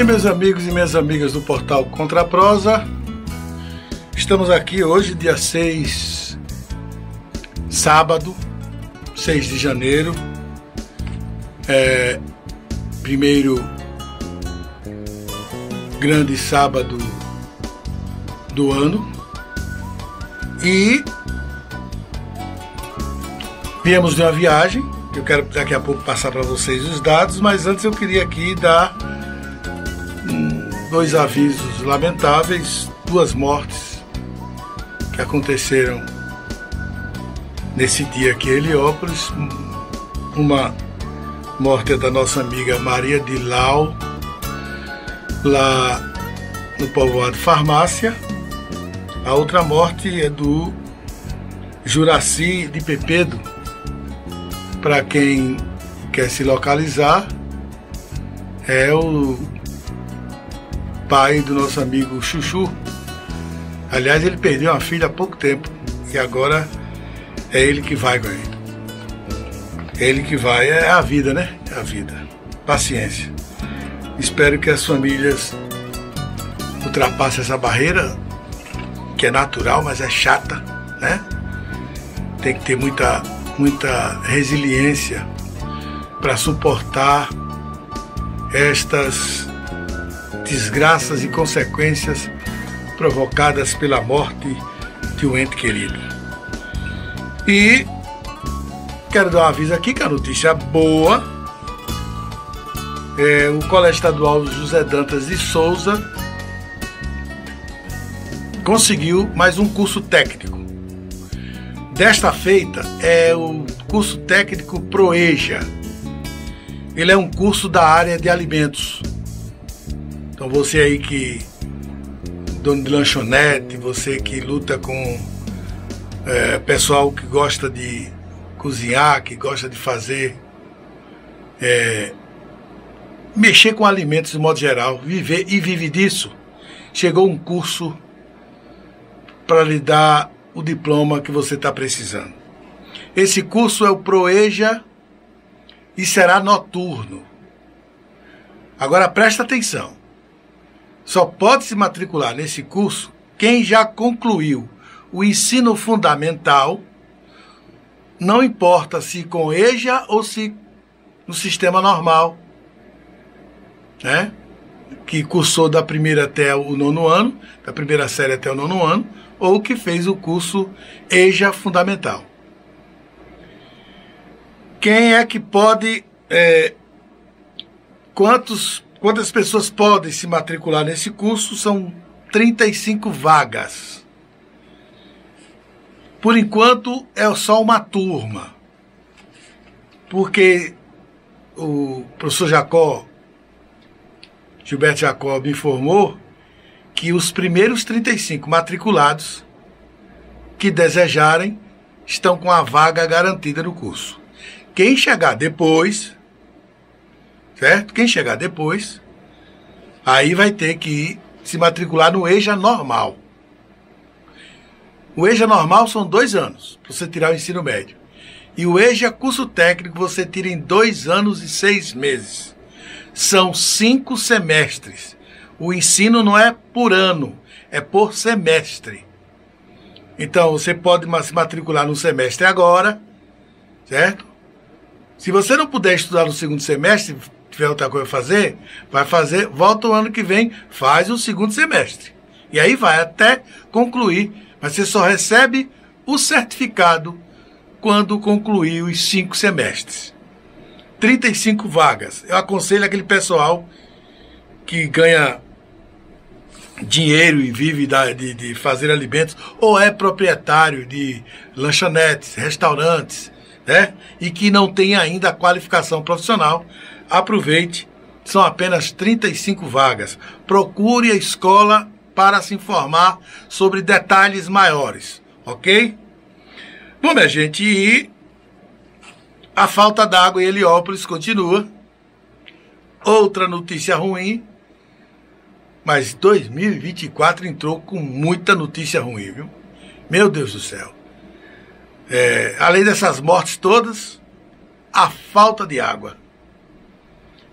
Bem, meus amigos e minhas amigas do portal Contra a Prosa, estamos aqui hoje, dia 6, sábado, 6 de janeiro, é, primeiro grande sábado do ano, e viemos de uma viagem, que eu quero daqui a pouco passar para vocês os dados, mas antes eu queria aqui dar dois avisos lamentáveis, duas mortes que aconteceram nesse dia aqui em Heliópolis. Uma morte é da nossa amiga Maria de Lau, lá no povoado Farmácia. A outra morte é do Juraci de Pepedo. Para quem quer se localizar, é o pai do nosso amigo Chuchu. Aliás, ele perdeu uma filha há pouco tempo e agora é ele que vai, Goiânia. É ele que vai, é a vida, né? É a vida. Paciência. Espero que as famílias ultrapassem essa barreira, que é natural, mas é chata, né? Tem que ter muita, muita resiliência para suportar estas desgraças e consequências provocadas pela morte de um ente querido. E quero dar um aviso aqui que a notícia boa é o Colégio Estadual José Dantas de Souza conseguiu mais um curso técnico. Desta feita é o curso técnico Proeja. Ele é um curso da área de alimentos então você aí que dono de lanchonete, você que luta com é, pessoal que gosta de cozinhar, que gosta de fazer é, mexer com alimentos de modo geral, viver e vive disso. Chegou um curso para lhe dar o diploma que você está precisando. Esse curso é o Proeja e será noturno. Agora presta atenção. Só pode se matricular nesse curso quem já concluiu o ensino fundamental, não importa se com EJA ou se no sistema normal, né? que cursou da primeira até o nono ano, da primeira série até o nono ano, ou que fez o curso EJA Fundamental. Quem é que pode. É, quantos Quantas pessoas podem se matricular nesse curso? São 35 vagas. Por enquanto é só uma turma. Porque o professor Jacó, Gilberto Jacó, me informou que os primeiros 35 matriculados que desejarem estão com a vaga garantida no curso. Quem chegar depois certo? Quem chegar depois, aí vai ter que se matricular no EJA normal. O EJA normal são dois anos, para você tirar o ensino médio. E o EJA curso técnico você tira em dois anos e seis meses. São cinco semestres. O ensino não é por ano, é por semestre. Então você pode se matricular no semestre agora, certo? Se você não puder estudar no segundo semestre, tiver outra coisa a fazer, vai fazer, volta o ano que vem, faz o segundo semestre. E aí vai até concluir, mas você só recebe o certificado quando concluir os cinco semestres. 35 vagas. Eu aconselho aquele pessoal que ganha dinheiro e vive de, de fazer alimentos, ou é proprietário de lanchonetes, restaurantes, né? E que não tem ainda a qualificação profissional, Aproveite, são apenas 35 vagas. Procure a escola para se informar sobre detalhes maiores, ok? Bom, minha gente, e a falta d'água em Heliópolis continua. Outra notícia ruim, mas 2024 entrou com muita notícia ruim, viu? Meu Deus do céu. É, além dessas mortes todas, a falta de água.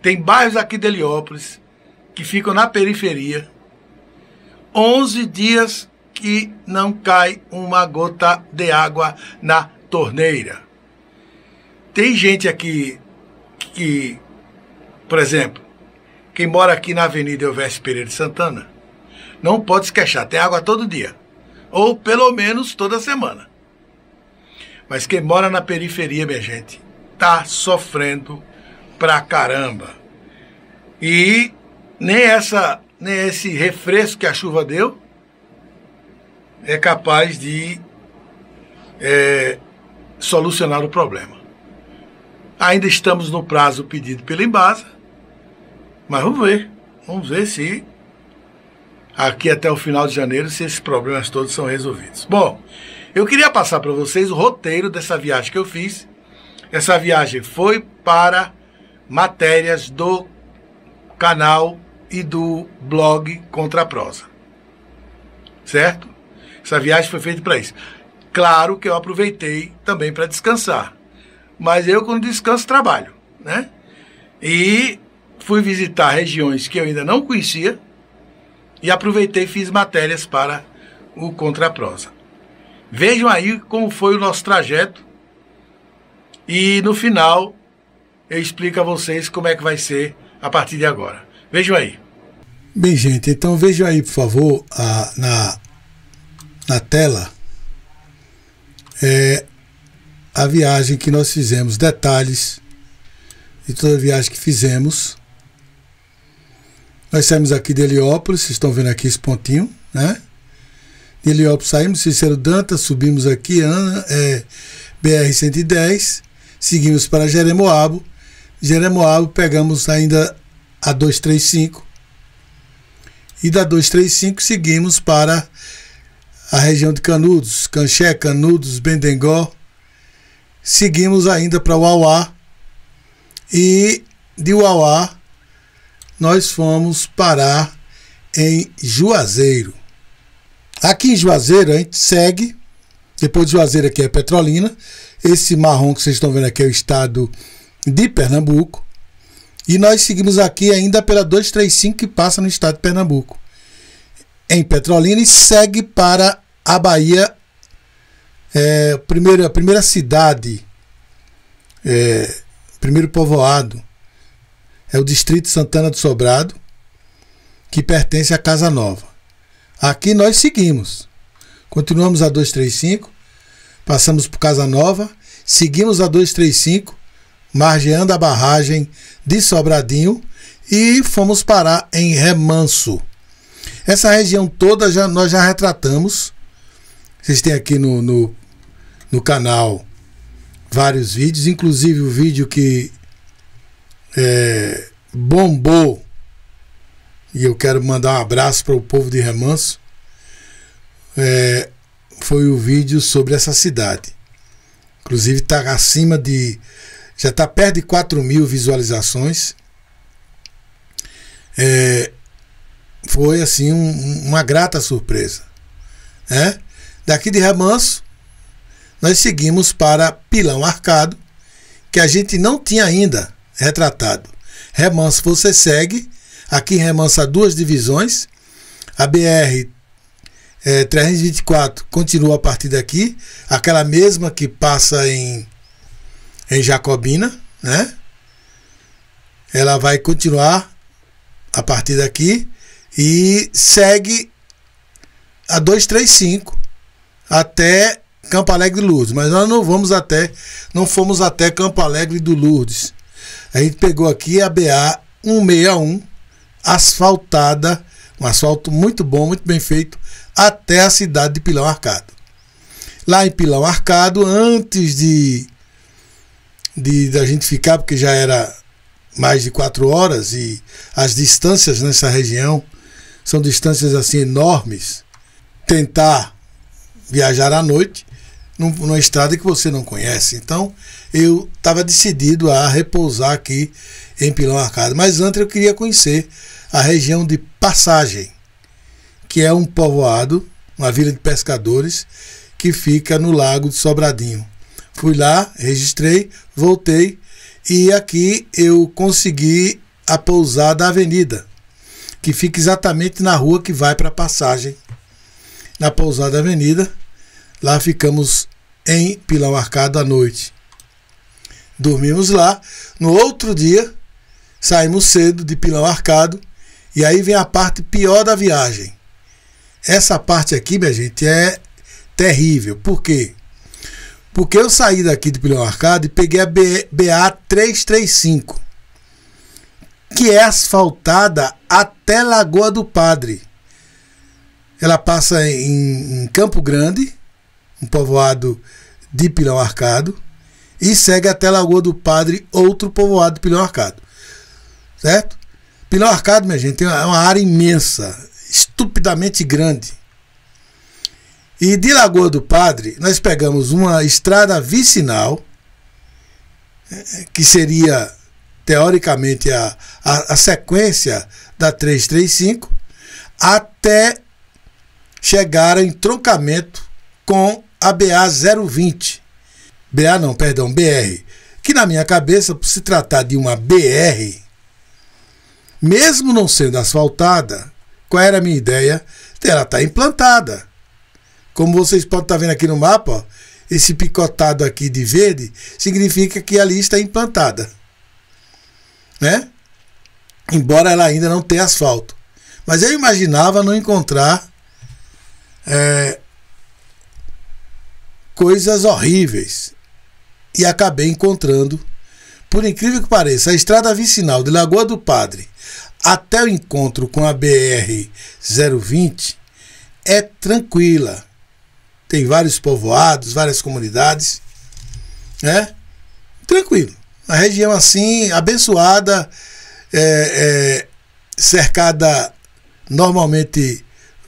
Tem bairros aqui de Heliópolis que ficam na periferia, 11 dias que não cai uma gota de água na torneira. Tem gente aqui que, por exemplo, quem mora aqui na Avenida Elvésio Pereira de Santana, não pode se queixar, tem água todo dia. Ou pelo menos toda semana. Mas quem mora na periferia, minha gente, tá sofrendo pra caramba. E nem essa, nem esse refresco que a chuva deu é capaz de é, solucionar o problema. Ainda estamos no prazo pedido pela Embasa, mas vamos ver. Vamos ver se aqui até o final de janeiro se esses problemas todos são resolvidos. Bom, eu queria passar para vocês o roteiro dessa viagem que eu fiz. Essa viagem foi para matérias do canal e do blog Contra a Prosa. Certo? Essa viagem foi feita para isso. Claro que eu aproveitei também para descansar. Mas eu, quando descanso, trabalho. Né? E fui visitar regiões que eu ainda não conhecia e aproveitei e fiz matérias para o Contra a Prosa. Vejam aí como foi o nosso trajeto e no final eu explico a vocês como é que vai ser a partir de agora. Vejam aí. Bem, gente, então vejam aí, por favor, a, na, na tela é, a viagem que nós fizemos, detalhes de toda a viagem que fizemos. Nós saímos aqui de Heliópolis, vocês estão vendo aqui esse pontinho, né? De Heliópolis saímos, Cícero Dantas, subimos aqui, é, BR-110, seguimos para Jeremoabo. Jeremoabo pegamos ainda a 235 e da 235 seguimos para a região de Canudos, Canché, Canudos, Bendengó. Seguimos ainda para Uauá e de Uauá nós fomos parar em Juazeiro. Aqui em Juazeiro a gente segue, depois de Juazeiro aqui é Petrolina, esse marrom que vocês estão vendo aqui é o estado de Pernambuco. E nós seguimos aqui ainda pela 235 que passa no estado de Pernambuco, em Petrolina, e segue para a Bahia, é, primeira, a primeira cidade, é, primeiro povoado, é o distrito Santana do Sobrado, que pertence à Casa Nova. Aqui nós seguimos. Continuamos a 235, passamos por Casa Nova, seguimos a 235, margeando a barragem de Sobradinho e fomos parar em Remanso. Essa região toda já, nós já retratamos. Vocês têm aqui no, no, no canal vários vídeos, inclusive o vídeo que é, bombou. E eu quero mandar um abraço para o povo de Remanso. É, foi o vídeo sobre essa cidade. Inclusive está acima de já está perto de 4 mil visualizações. É, foi assim um, uma grata surpresa. Né? Daqui de Remanso, nós seguimos para Pilão Arcado, que a gente não tinha ainda retratado. Remanso você segue, aqui em Remanso há duas divisões, a BR é, 324 continua a partir daqui, aquela mesma que passa em em Jacobina, né? Ela vai continuar a partir daqui e segue a 235 até Campo Alegre do Lourdes, mas nós não vamos até, não fomos até Campo Alegre do Lourdes. A gente pegou aqui a BA 161 asfaltada, um asfalto muito bom, muito bem feito, até a cidade de Pilão Arcado. Lá em Pilão Arcado, antes de de da gente ficar, porque já era mais de quatro horas e as distâncias nessa região são distâncias assim enormes. Tentar viajar à noite numa estrada que você não conhece. Então eu estava decidido a repousar aqui em Pilão Arcado. Mas antes eu queria conhecer a região de Passagem, que é um povoado, uma vila de pescadores que fica no lago de Sobradinho. Fui lá, registrei, voltei e aqui eu consegui a pousada da avenida. que fica exatamente na rua que vai para a passagem, na Pousada Avenida. Lá ficamos em Pilão Arcado à noite. Dormimos lá. No outro dia, saímos cedo de Pilão Arcado. E aí vem a parte pior da viagem. Essa parte aqui, minha gente, é terrível. Por quê? Porque eu saí daqui de Pilão Arcado e peguei a BA 335, que é asfaltada até Lagoa do Padre. Ela passa em, em Campo Grande, um povoado de Pilão Arcado, e segue até Lagoa do Padre, outro povoado de Pilão Arcado. Certo? Pilão Arcado, minha gente, é uma área imensa, estupidamente grande. E de Lagoa do Padre, nós pegamos uma estrada vicinal, que seria teoricamente a, a, a sequência da 335, até chegar ao entroncamento com a BA 020. BA não, perdão, BR. Que na minha cabeça, por se tratar de uma BR, mesmo não sendo asfaltada, qual era a minha ideia? Ela está implantada. Como vocês podem estar vendo aqui no mapa, esse picotado aqui de verde significa que ali está implantada. Né? Embora ela ainda não tenha asfalto. Mas eu imaginava não encontrar é, coisas horríveis. E acabei encontrando, por incrível que pareça, a estrada vicinal de Lagoa do Padre até o encontro com a BR 020 é tranquila. Tem vários povoados, várias comunidades, né? Tranquilo. A região assim, abençoada, é, é, cercada normalmente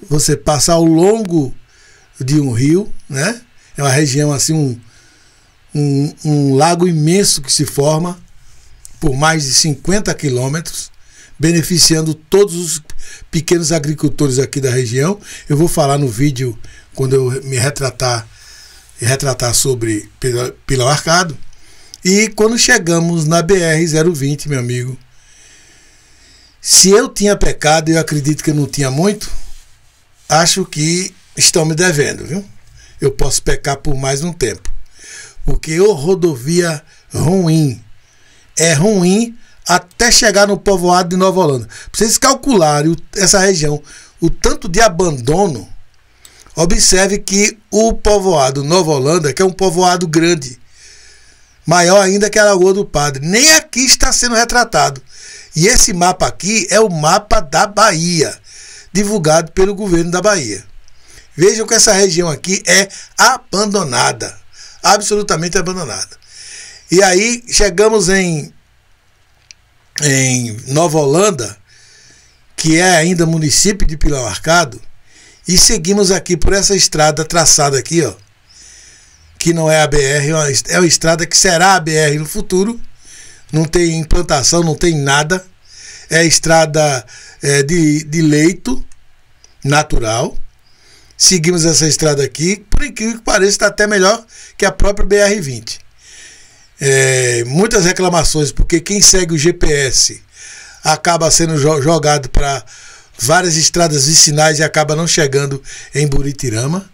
você passa ao longo de um rio, né? É uma região assim, um, um, um lago imenso que se forma por mais de 50 quilômetros, beneficiando todos os pequenos agricultores aqui da região. Eu vou falar no vídeo quando eu me retratar retratar sobre Pilão Arcado. E quando chegamos na BR 020, meu amigo, se eu tinha pecado, eu acredito que eu não tinha muito, acho que estão me devendo, viu? Eu posso pecar por mais um tempo. Porque o rodovia ruim é ruim até chegar no povoado de Nova Holanda. Para vocês calcularem essa região, o tanto de abandono, observe que o povoado Nova Holanda, que é um povoado grande, maior ainda que a Lagoa do Padre, nem aqui está sendo retratado. E esse mapa aqui é o mapa da Bahia divulgado pelo governo da Bahia. Vejam que essa região aqui é abandonada, absolutamente abandonada. E aí chegamos em, em Nova Holanda, que é ainda município de Pilão Arcado, e seguimos aqui por essa estrada traçada aqui, ó, que não é a BR, é, é uma estrada que será a BR no futuro. Não tem implantação, não tem nada. É estrada é, de, de leito natural. Seguimos essa estrada aqui, por incrível que pareça, está até melhor que a própria BR-20. É, muitas reclamações, porque quem segue o GPS acaba sendo jogado para várias estradas vicinais e acaba não chegando em Buritirama.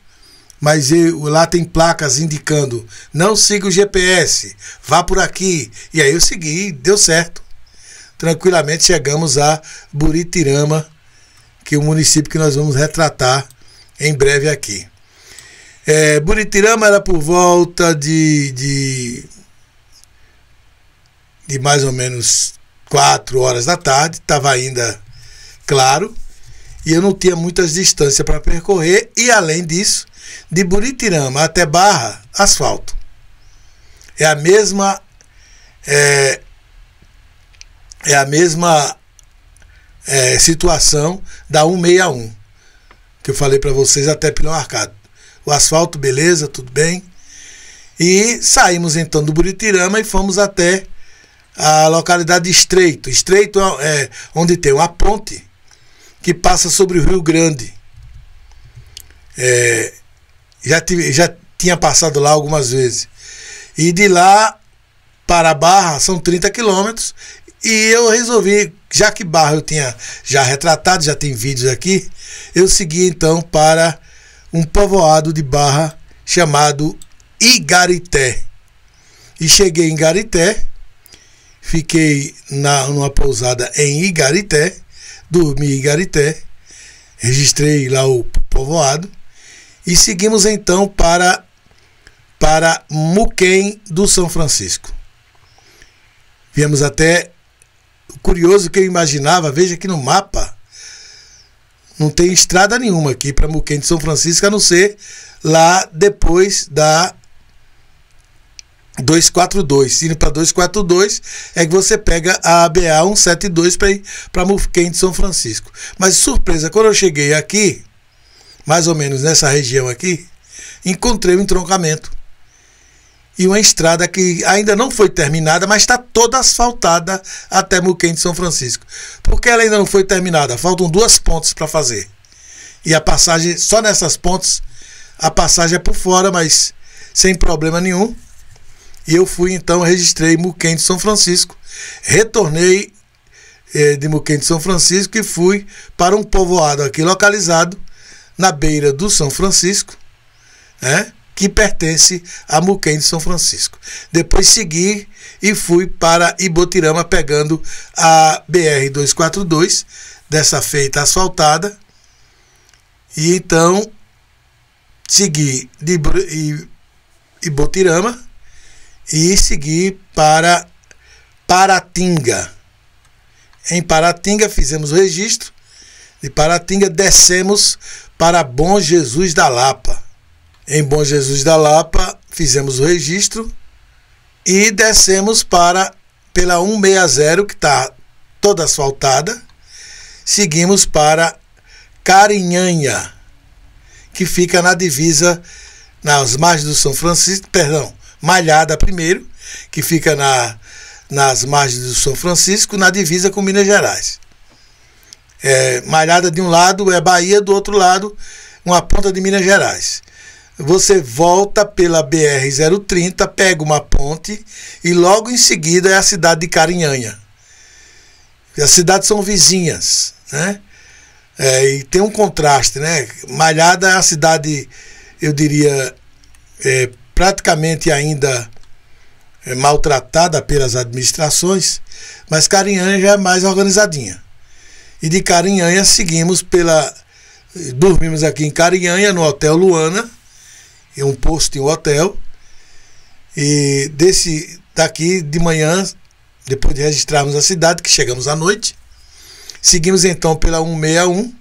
Mas eu, lá tem placas indicando: não siga o GPS, vá por aqui. E aí eu segui, deu certo tranquilamente chegamos a Buritirama, que é o município que nós vamos retratar em breve aqui. É, Buritirama era por volta de, de, de mais ou menos 4 horas da tarde, estava ainda claro, e eu não tinha muitas distâncias para percorrer, e além disso, de Buritirama até Barra, asfalto. É a mesma é, é a mesma é, situação da 161, que eu falei para vocês até Pilão Arcado. O asfalto, beleza, tudo bem. E saímos então do Buritirama e fomos até a localidade de Estreito. Estreito é, é onde tem uma ponte que passa sobre o Rio Grande. É, já, tive, já tinha passado lá algumas vezes. E de lá para Barra são 30 quilômetros e eu resolvi já que Barra eu tinha já retratado, já tem vídeos aqui, eu segui então para um povoado de Barra chamado Igarité. E cheguei em Garité, fiquei na, numa pousada em Igarité, dormi em Igarité, registrei lá o povoado e seguimos então para para Muquem do São Francisco. Viemos até curioso que eu imaginava, veja que no mapa não tem estrada nenhuma aqui para Muquem de São Francisco, a não ser lá depois da 242. Indo para 242 é que você pega a ABA 172 para ir para Muquem de São Francisco. Mas surpresa, quando eu cheguei aqui, mais ou menos nessa região aqui, encontrei um entroncamento. E uma estrada que ainda não foi terminada, mas está toda asfaltada até Muquem de São Francisco. Por que ela ainda não foi terminada? Faltam duas pontes para fazer. E a passagem, só nessas pontes, a passagem é por fora, mas sem problema nenhum. E eu fui então, registrei Muquem de São Francisco, retornei eh, de Muquem de São Francisco e fui para um povoado aqui localizado na beira do São Francisco, né, que pertence a Muquem de São Francisco. Depois segui e fui para Ibotirama pegando a BR 242, dessa feita asfaltada. E então segui de Ibotirama e segui para Paratinga. Em Paratinga fizemos o registro. De Paratinga descemos para Bom Jesus da Lapa. Em Bom Jesus da Lapa fizemos o registro e descemos para pela 160 que está toda asfaltada. Seguimos para Carinhanha, que fica na divisa nas margens do São Francisco, perdão, Malhada primeiro, que fica na, nas margens do São Francisco, na divisa com Minas Gerais. É, Malhada de um lado é Bahia, do outro lado, uma ponta de Minas Gerais. Você volta pela BR-030, pega uma ponte e logo em seguida é a cidade de Carinhanha. As cidades são vizinhas, né? É, e tem um contraste, né? Malhada é a cidade, eu diria, é, praticamente ainda é, maltratada pelas administrações, mas Carinhanha já é mais organizadinha. E de Carinhanha seguimos pela. Dormimos aqui em Carinhanha, no Hotel Luana, em um posto em um hotel. E desse daqui de manhã, depois de registrarmos a cidade, que chegamos à noite, seguimos então pela 161,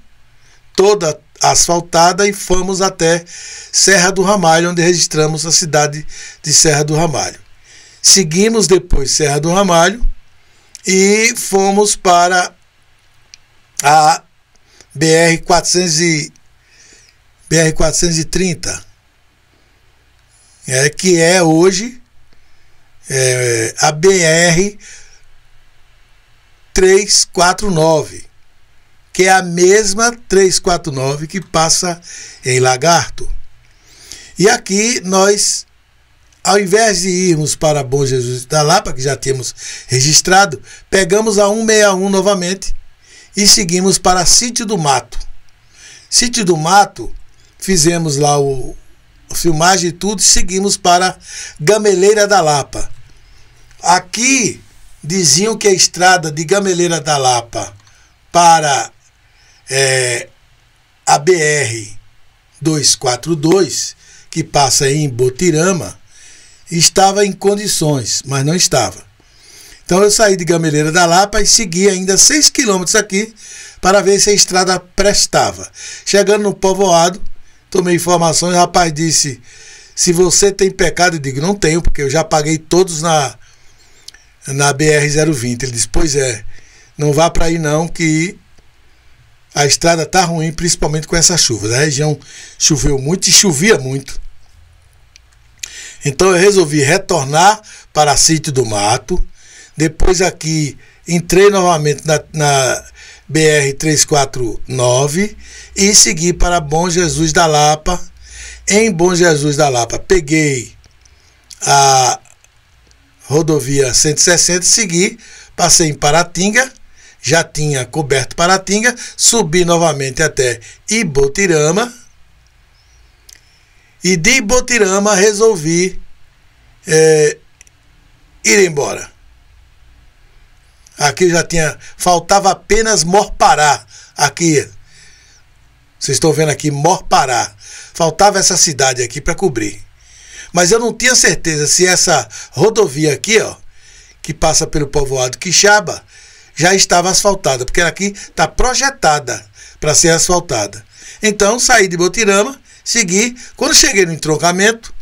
toda asfaltada e fomos até Serra do Ramalho, onde registramos a cidade de Serra do Ramalho. Seguimos depois Serra do Ramalho e fomos para a BR 400 e, BR 430, é, que é hoje é, a BR 349 que é a mesma 349 que passa em Lagarto. E aqui nós, ao invés de irmos para Bom Jesus da Lapa, que já tínhamos registrado, pegamos a 161 novamente e seguimos para Sítio do Mato. Sítio do Mato, fizemos lá o, filmagem e tudo, e seguimos para Gameleira da Lapa. Aqui diziam que a estrada de Gameleira da Lapa para é, a BR 242, que passa em Botirama, estava em condições, mas não estava. Então eu saí de Gameleira da Lapa e segui ainda 6 quilômetros aqui para ver se a estrada prestava. Chegando no povoado, tomei informações, o rapaz disse: se você tem pecado, eu digo, não tenho, porque eu já paguei todos na, na BR-020. Ele disse, pois é, não vá para aí não, que a estrada está ruim, principalmente com essa chuva. A região choveu muito e chovia muito. Então eu resolvi retornar para Sítio do Mato. Depois aqui entrei novamente na, na BR-349 e segui para Bom Jesus da Lapa. Em Bom Jesus da Lapa, peguei a rodovia 160 e segui, passei em Paratinga já tinha coberto Paratinga, subi novamente até Ibotirama. E de Ibotirama resolvi é, ir embora. Aqui já tinha. Faltava apenas Morpará. Aqui. Vocês estão vendo aqui Morpará. Faltava essa cidade aqui para cobrir. Mas eu não tinha certeza se essa rodovia aqui, ó, que passa pelo povoado Quixaba, já estava asfaltada, porque aqui está projetada para ser asfaltada. Então saí de Botirama, segui. Quando cheguei no entroncamento,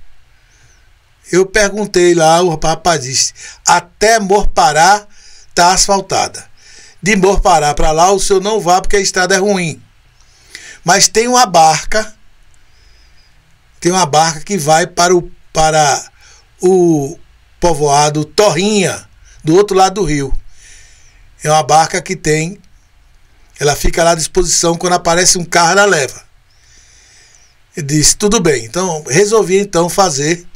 eu perguntei lá, o rapaz disse: até Morpará está asfaltada. De Morpará para lá, o senhor não vá porque a estrada é ruim. Mas tem uma barca, tem uma barca que vai para o, para o povoado Torrinha, do outro lado do rio. É uma barca que tem, ela fica lá à disposição, quando aparece um carro, ela leva. Eu disse, tudo bem. Então, resolvi então fazer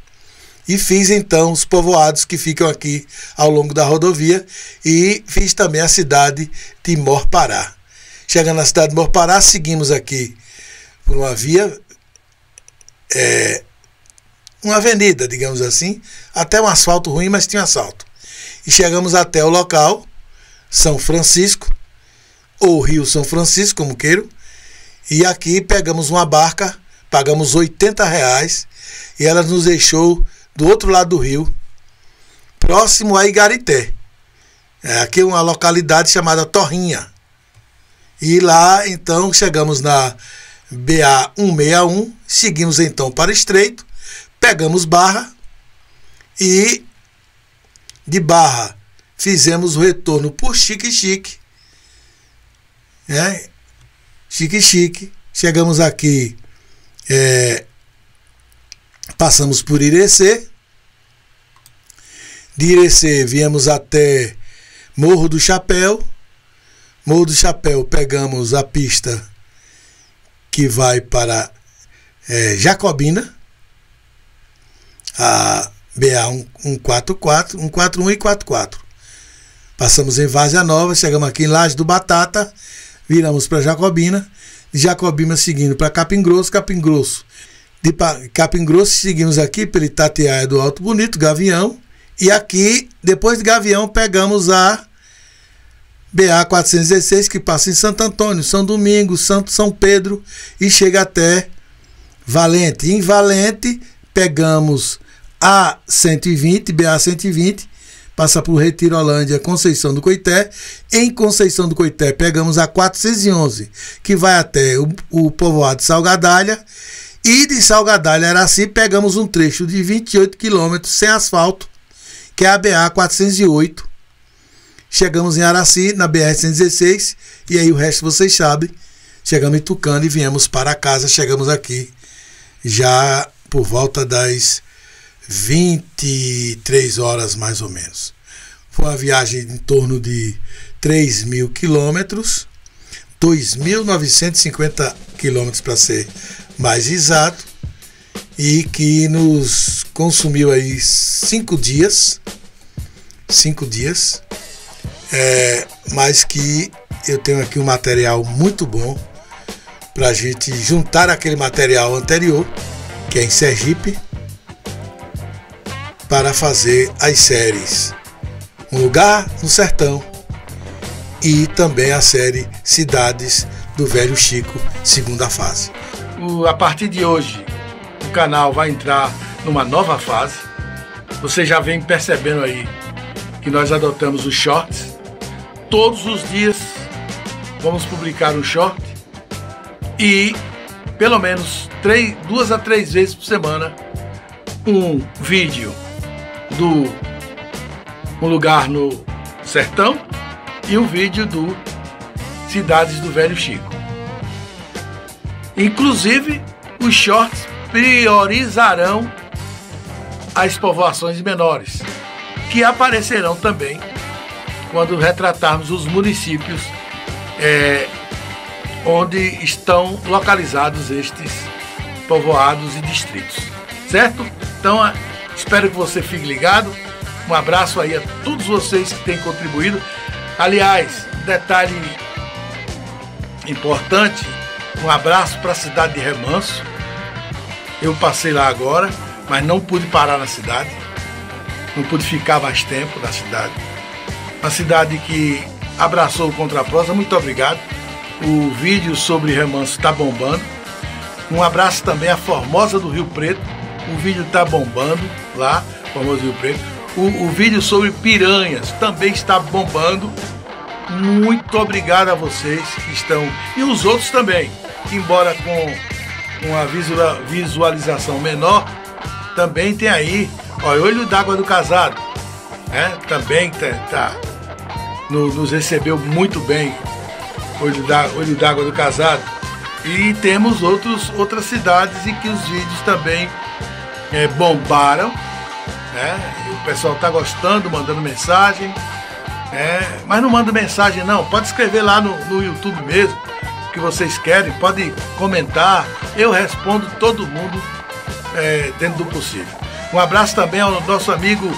e fiz então os povoados que ficam aqui ao longo da rodovia e fiz também a cidade de Morpará. Chegando na cidade de Morpará, seguimos aqui por uma via, é, uma avenida, digamos assim, até um asfalto ruim, mas tinha asfalto. E chegamos até o local, São Francisco, ou Rio São Francisco, como queiram, e aqui pegamos uma barca, pagamos 80 reais, e ela nos deixou do outro lado do rio, próximo a Igarité. É, aqui é uma localidade chamada Torrinha. E lá, então, chegamos na BA 161, seguimos então para Estreito, pegamos Barra e de Barra fizemos o retorno por Chique Chique. É, Chique Chique. Chegamos aqui é, Passamos por Irecê. De Irecê viemos até Morro do Chapéu. Morro do Chapéu pegamos a pista que vai para é, Jacobina, a BA 144, 141 e 44. Passamos em Várzea Nova, chegamos aqui em Laje do Batata, viramos para Jacobina, de Jacobina seguindo para Capim Grosso, Capim Grosso de Capim Grosso, seguimos aqui pelo Itatiaia do Alto Bonito, Gavião. E aqui, depois de Gavião, pegamos a BA 416, que passa em Santo Antônio, São Domingos, Santo São Pedro e chega até Valente. Em Valente, pegamos a 120, BA 120, passa por Retirolândia, Conceição do Coité. Em Conceição do Coité, pegamos a 411, que vai até o, o povoado de Salgadalha e de Salgadalho Araci pegamos um trecho de 28 quilômetros sem asfalto, que é a BA 408. Chegamos em Araci, na BR 116, e aí o resto vocês sabem. Chegamos em Tucano e viemos para casa. Chegamos aqui já por volta das 23 horas mais ou menos. Foi uma viagem em torno de 3 mil quilômetros, 2.950 quilômetros para ser mais exato, e que nos consumiu aí cinco dias, cinco dias, é, mas que eu tenho aqui um material muito bom para a gente juntar aquele material anterior, que é em Sergipe, para fazer as séries Um Lugar no Sertão e também a série Cidades do Velho Chico, segunda fase a partir de hoje, o canal vai entrar numa nova fase. Você já vem percebendo aí que nós adotamos os shorts. Todos os dias vamos publicar um short e pelo menos três, duas a três vezes por semana um vídeo do um lugar no sertão e um vídeo do Cidades do Velho Chico. Inclusive, os shorts priorizarão as povoações menores, que aparecerão também quando retratarmos os municípios é, onde estão localizados estes povoados e distritos. Certo? Então, espero que você fique ligado. Um abraço aí a todos vocês que têm contribuído. Aliás, detalhe importante, um abraço para a cidade de Remanso. Eu passei lá agora, mas não pude parar na cidade. Não pude ficar mais tempo na cidade. Uma cidade que abraçou o Contraprosa, muito obrigado. O vídeo sobre Remanso está bombando. Um abraço também à Formosa do Rio Preto. O vídeo está bombando lá, Formosa do Rio Preto. O, o vídeo sobre piranhas também está bombando. Muito obrigado a vocês que estão. E os outros também. Embora com uma visualização menor, também tem aí. Olha, Olho d'Água do Casado. Né? Também tá, tá no, nos recebeu muito bem. Olho d'Água Olho do Casado. E temos outros, outras cidades em que os vídeos também é, bombaram. Né? O pessoal está gostando, mandando mensagem. É, mas não manda mensagem não, pode escrever lá no, no YouTube mesmo, o que vocês querem, pode comentar, eu respondo todo mundo é, dentro do possível. Um abraço também ao nosso amigo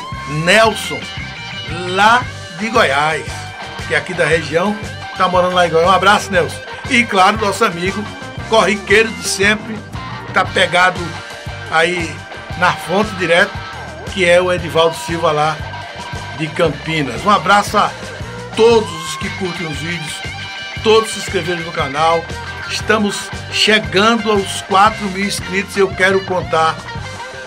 Nelson, lá de Goiás, que é aqui da região, está morando lá em Goiás. Um abraço, Nelson. E claro, nosso amigo corriqueiro de sempre, está pegado aí na fonte direto, que é o Edivaldo Silva lá de Campinas. Um abraço a todos os que curtem os vídeos, todos se inscreveram no canal. Estamos chegando aos 4 mil inscritos e eu quero contar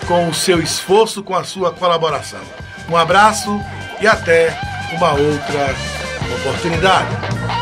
com o seu esforço, com a sua colaboração. Um abraço e até uma outra oportunidade.